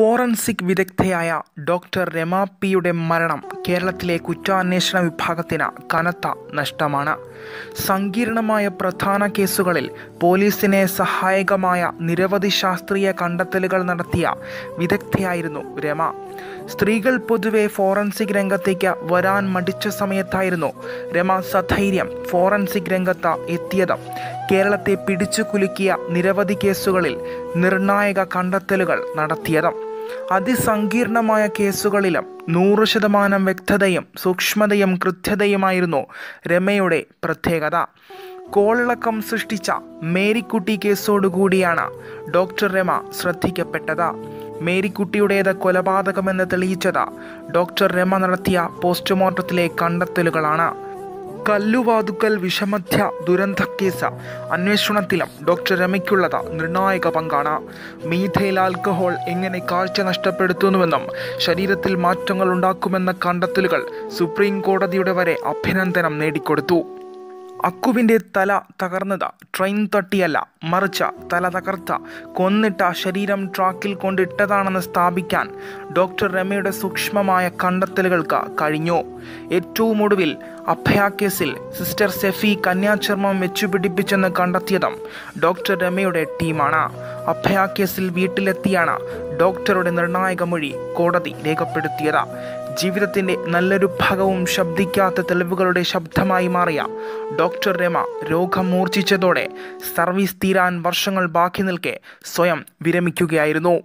Forensic വിദഗ്ധയായ doctor Rama പിയുടെ മരണം കേരളത്തിലെ കുറ്റാന്വേഷണ വിഭാഗത്തിന് കനത്ത നഷ്ടമാണ്. സങ്കീർണമായ പ്രധാന കേസുകളിൽ പോലീസിനെ സഹായകമായ നിരവധി ശാസ്ത്രീയ കണ്ടെത്തലുകൾ നടത്തിയ വിദഗ്ധയായിരുന്നു രമ. സ്ത്രീകൾ പൊതുവെ ഫോറൻസിക് രംഗത്തേക്ക് വരാൻ മടിച്ച സമയത്തായിരുന്നു രമ സധൈര്യം ഫോറൻസിക് രംഗത്ത് എത്തിയത്. കേരളത്തെ പിടിച്ചു കുലുക്കിയ നിരവധി കേസുകളിൽ നിർണായക കണ്ടെത്തലുകൾ നടത്തിയത്. അതിസങ്കീർണമായ കേസുകളിലും നൂറ് ശതമാനം വ്യക്തതയും സൂക്ഷ്മതയും കൃത്യതയുമായിരുന്നു രമയുടെ പ്രത്യേകത. കോളിളക്കം സൃഷ്ടിച്ച മേരിക്കുട്ടി കേസോടുകൂടിയാണ് ഡോക്ടർ രമ ശ്രദ്ധിക്കപ്പെട്ടത്. മേരിക്കുട്ടിയുടേത് കൊലപാതകമെന്ന് തെളിയിച്ചത് ഡോക്ടർ രമ നടത്തിയ പോസ്റ്റ്മോർട്ടത്തിലെ കണ്ടെത്തലുകളാണ്. കല്ലുവാതുക്കൽ വിഷമധ്യ ദുരന്ത കേസ് അന്വേഷണത്തിലും ഡോക്ടർ രമയ്ക്കുള്ളത് നിർണായക പങ്കാണ്. മീഥൈൽ ആൽക്കഹോൾ എങ്ങനെ കാഴ്ച നഷ്ടപ്പെടുത്തുന്നുവെന്നും ശരീരത്തിൽ മാറ്റങ്ങൾ ഉണ്ടാക്കുമെന്ന കണ്ടെത്തലുകൾ സുപ്രീം കോടതിയുടെ വരെ അഭിനന്ദനം നേടിക്കൊടുത്തു. അക്കുവിന്റെ തല തകർന്നത്. ട്രെയിൻ തട്ടിയല്ല മറിച്ച് തല തകർത്ത. കൊന്നിട്ട ശരീരം ട്രാക്കിൽ കൊണ്ടിട്ടതാണെന്ന് സ്ഥാപിക്കാൻ ഡോക്ടർ രമയുടെ സൂക്ഷ്മമായ കണ്ടെത്തലുകൾക്ക് കഴിഞ്ഞു. ഏറ്റവും ഒടുവിൽ അഭയ കേസിൽ സിസ്റ്റർ സെഫി കന്യാചർമ്മം വെച്ചുപിടിപ്പിച്ചെന്ന് കണ്ടെത്തിയതും ഡോക്ടർ രമയുടെ ടീമാണ്. അഭയ കേസിൽ വീട്ടിലെത്തിയാണ് ഡോക്ടറുടെ നിർണായക മൊഴി കോടതി രേഖപ്പെടുത്തിയത്. ജീവിതത്തിന്റെ നല്ലൊരു ഭാഗവും ശബ്ദിക്കാത്ത തെളിവുകളുടെ ശബ്ദമായി മാറിയ ഡോക്ടർ രമ രോഗം മൂർച്ഛിച്ചതോടെ സർവീസ് തീരാൻ വർഷങ്ങൾ ബാക്കി നിൽക്കെ സ്വയം വിരമിക്കുകയായിരുന്നു.